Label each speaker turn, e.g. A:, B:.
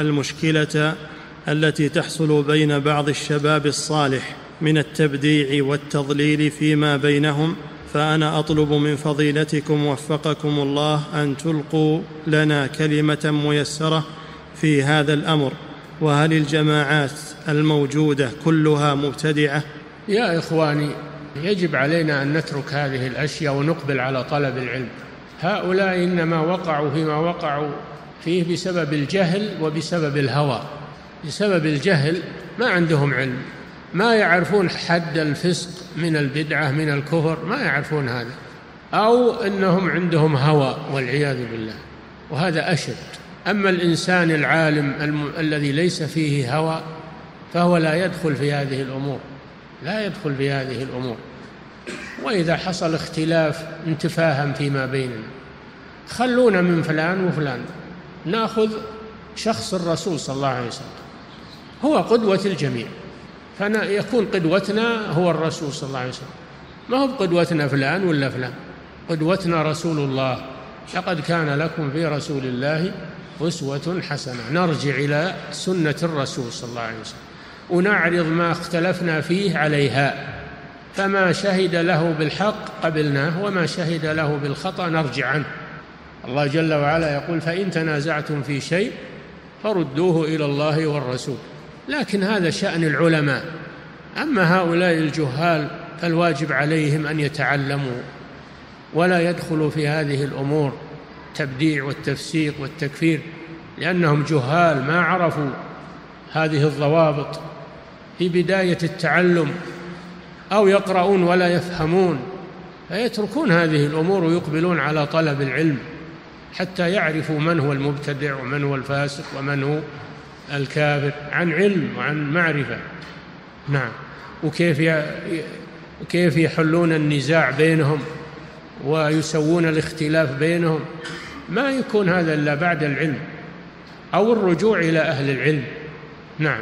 A: المشكلة التي تحصل بين بعض الشباب الصالح من التبديع والتضليل فيما بينهم فأنا أطلب من فضيلتكم وفقكم الله أن تلقوا لنا كلمة ميسرة في هذا الأمر. وهل الجماعات الموجودة كلها مبتدعة؟
B: يا إخواني يجب علينا أن نترك هذه الأشياء ونقبل على طلب العلم. هؤلاء إنما وقعوا فيما وقعوا فيه بسبب الجهل وبسبب الهوى. بسبب الجهل ما عندهم علم ما يعرفون حد الفسق من البدعة من الكفر ما يعرفون هذا. أو أنهم عندهم هوى والعياذ بالله. وهذا أشد. أما الإنسان العالم الم... الذي ليس فيه هوى فهو لا يدخل في هذه الأمور. لا يدخل في هذه الأمور. وإذا حصل اختلاف نتفاهم فيما بيننا. خلونا من فلان وفلان. ناخذ شخص الرسول صلى الله عليه وسلم. هو قدوة الجميع. فيكون قدوتنا هو الرسول صلى الله عليه وسلم. ما هو قدوتنا فلان ولا فلان؟ قدوتنا رسول الله. لقد كان لكم في رسول الله أسوة حسنة. نرجع إلى سنة الرسول صلى الله عليه وسلم. ونعرض ما اختلفنا فيه عليها. فما شهد له بالحق قبلناه وما شهد له بالخطأ نرجع عنه. الله جل وعلا يقول فإن تنازعتم في شيء فردوه إلى الله والرسول. لكن هذا شأن العلماء. أما هؤلاء الجهال فالواجب عليهم أن يتعلموا ولا يدخلوا في هذه الأمور التبديع والتفسيق والتكفير لأنهم جهال ما عرفوا هذه الضوابط في بداية التعلم أو يقرؤون ولا يفهمون. فيتركون هذه الأمور ويقبلون على طلب العلم. حتى يعرفوا من هو المبتدع ومن هو الفاسق ومن هو الكافر عن علم وعن معرفة. نعم. وكيف كيف يحلون النزاع بينهم ويسوون الاختلاف بينهم؟ ما يكون هذا إلا بعد العلم أو الرجوع إلى أهل العلم. نعم.